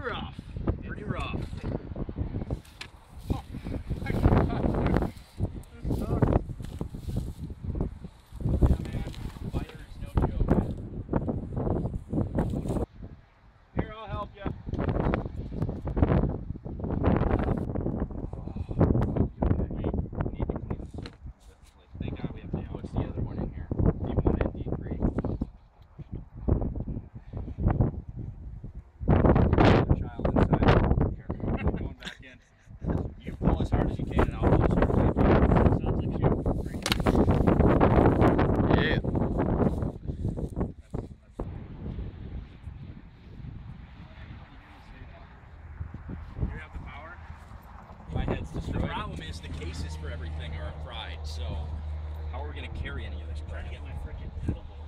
rough. Pretty rough. The problem is the cases for everything are fried, so how are we gonna carry any of this i'm Trying to get my freaking pedal ball.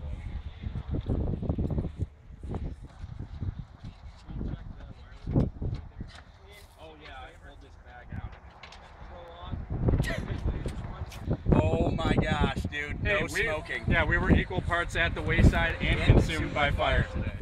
Oh yeah, I pulled this bag out. Oh my gosh, dude, Hey, no we- smoking. Yeah, we were equal parts at the wayside and, And consumed by fire today.